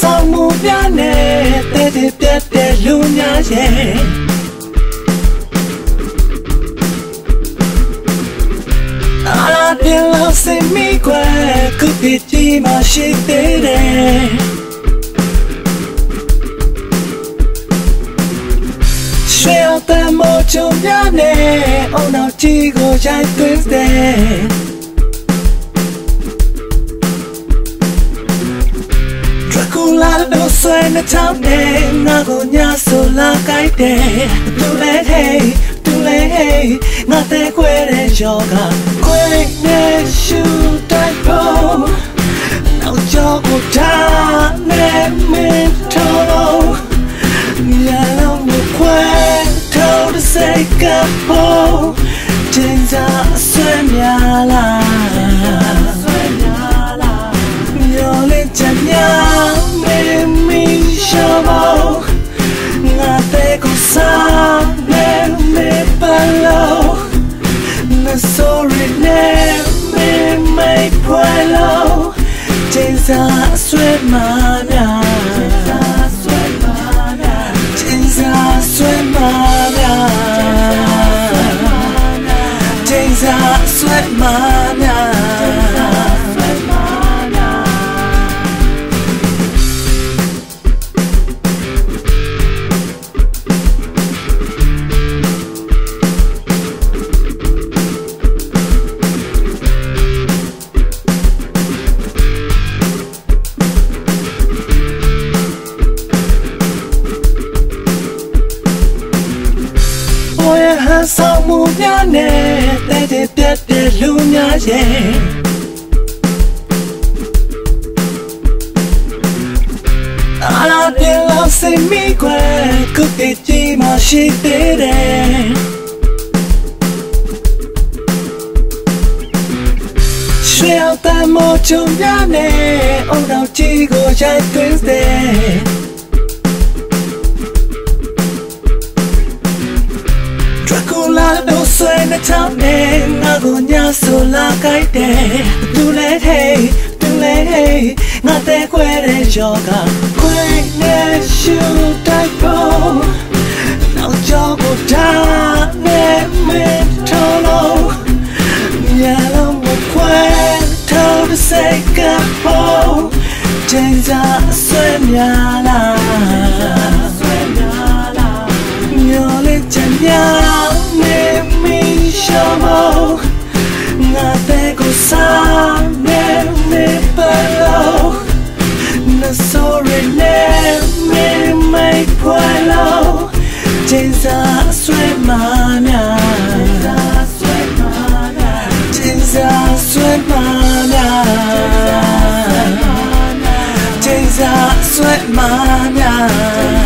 ဆောင်မှုများနဲ့တဲ့တဲ့ပြတ်တဲ့လူများရဲ့အာရပြန်လို့စင်မိကွယ်ခုပြတီမရှိသေးတယ်ရွှေအတမ်းမို့ချုံပြနဲ့အုံနောက်ကြီးကိုရိုက်သွင်းတဲ့လာတော့ဆွဲနေချောင်းနဲ့ငါကိုညာဆိုလာကြိုက်တယ် သူလဲဟေးသူလဲဟေးငါတဲ့ခွဲတဲ့ယောဂခွဲနေရှူတိုက်ဖို့နောက်ကြောကိုထားနေမင်းထော်ညာလုံးကိုခွဲထော်တဲ့စိတ်ကဖို့တင်စားဆွဲများ ဆွဲ ဆောင်မှုများနဲ့တဲ့တဲ့ပြတ်တဲ့လူများရဲ့အာလာပြေလို့စိတ်မိခွဲခုတည်းကြီးမရှိသေးတယ်ရွှေအောင်တမိုးချုံများနဲ့အုံတော်ကြီးကိုရိုက်သွင်းတဲ့ နေချမ်းနေငါကိုညာဆိုလာကြိုက်တယ်သူလဲဟေးသူလဲဟေးငါတဲ့ခွဲတဲ့ယောဂခွဲနေရှူတိုက်ဖို့နောက်ကြောကိုထားနေမင်းထော်လို့ညာလုံးကိုခွဲထော်တဲ့စိတ်ကဖို့ချိန်စားဆွေးများလား let me make follow 金色水妈娘，金色水妈娘，金色水妈娘。